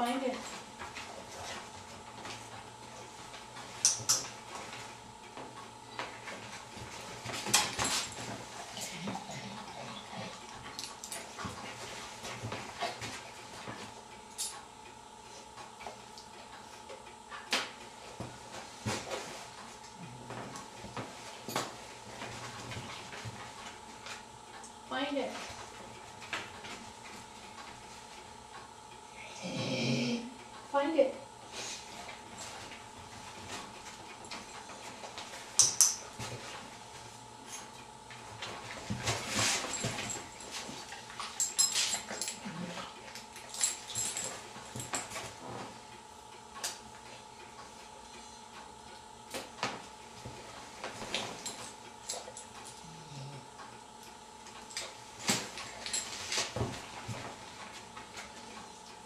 Find it. Find it. Find it.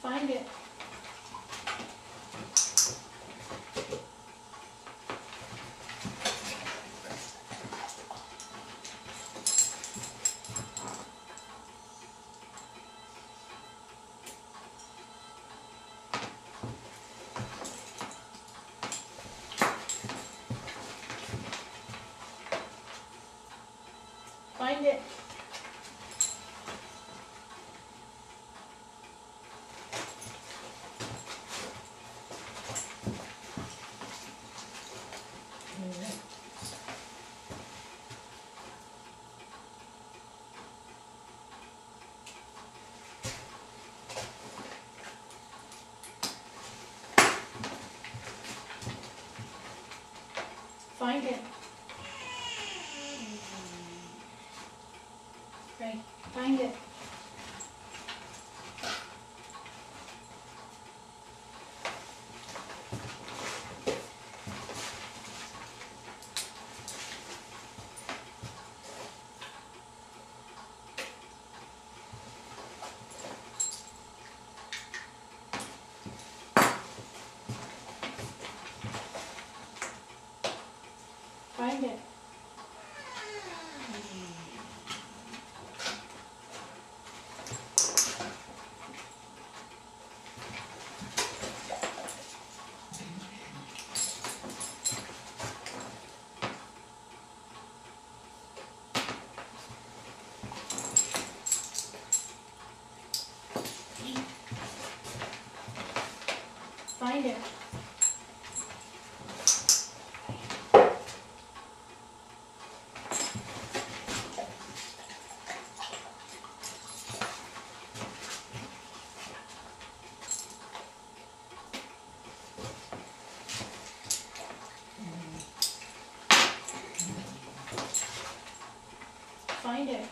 Find it. Find it. Find it. Find it. Find it. It. Find it.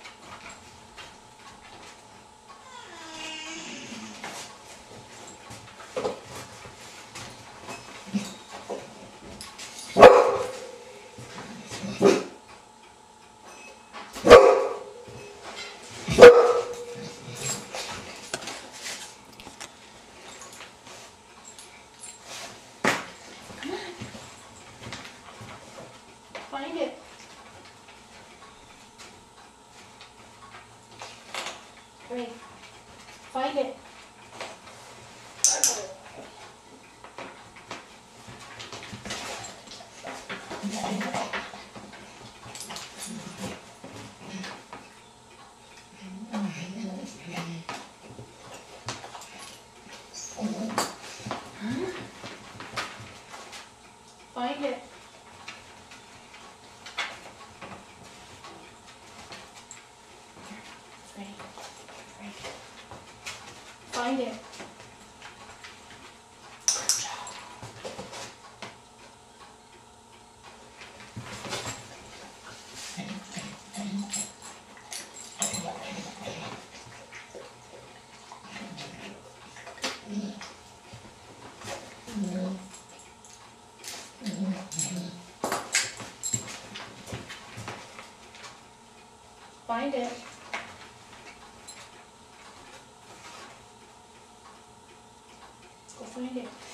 Find it. Great. Find it. Find it. Great. Great. Find it. Find it. Go find it.